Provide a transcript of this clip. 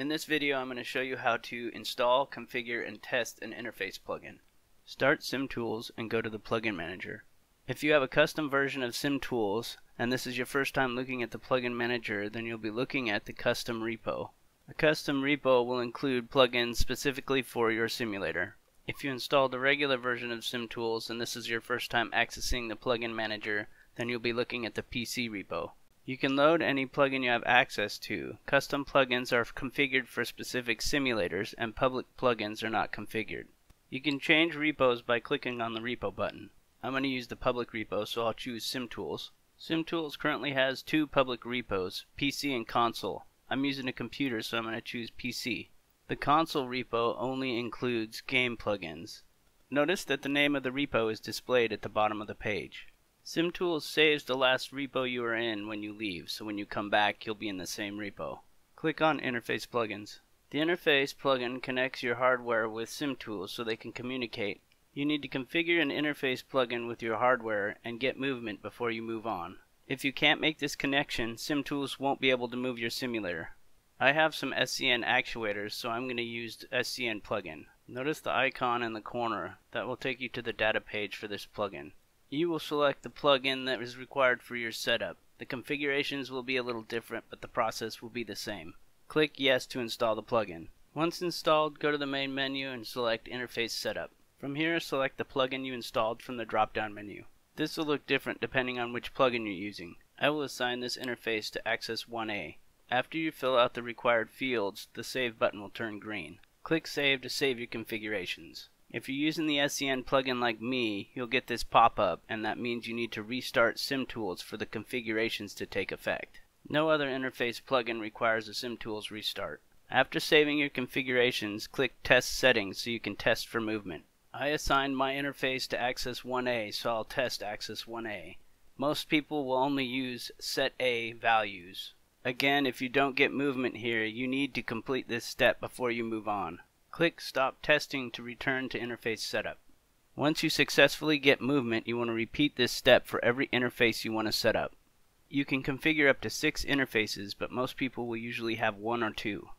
In this video I'm going to show you how to install, configure, and test an interface plugin. Start SimTools and go to the Plugin Manager. If you have a custom version of SimTools and this is your first time looking at the Plugin Manager then you'll be looking at the custom repo. A custom repo will include plugins specifically for your simulator. If you installed a regular version of SimTools and this is your first time accessing the Plugin Manager then you'll be looking at the PC repo. You can load any plugin you have access to. Custom plugins are configured for specific simulators and public plugins are not configured. You can change repos by clicking on the repo button. I'm going to use the public repo so I'll choose SimTools. SimTools currently has two public repos, PC and console. I'm using a computer so I'm going to choose PC. The console repo only includes game plugins. Notice that the name of the repo is displayed at the bottom of the page. SimTools saves the last repo you were in when you leave, so when you come back you'll be in the same repo. Click on Interface Plugins. The Interface plugin connects your hardware with SimTools so they can communicate. You need to configure an interface plugin with your hardware and get movement before you move on. If you can't make this connection, SimTools won't be able to move your simulator. I have some SCN actuators, so I'm going to use SCN plugin. Notice the icon in the corner. That will take you to the data page for this plugin. You will select the plugin that is required for your setup. The configurations will be a little different, but the process will be the same. Click Yes to install the plugin. Once installed, go to the main menu and select Interface Setup. From here, select the plugin you installed from the drop-down menu. This will look different depending on which plugin you're using. I will assign this interface to Axis 1A. After you fill out the required fields, the Save button will turn green. Click Save to save your configurations. If you're using the SCN plugin like me, you'll get this pop-up and that means you need to restart SimTools for the configurations to take effect. No other interface plugin requires a SimTools restart. After saving your configurations, click Test Settings so you can test for movement. I assigned my interface to Axis 1A so I'll test Axis 1A. Most people will only use Set A values. Again, if you don't get movement here, you need to complete this step before you move on. Click Stop Testing to return to interface setup. Once you successfully get movement, you want to repeat this step for every interface you want to set up. You can configure up to six interfaces, but most people will usually have one or two.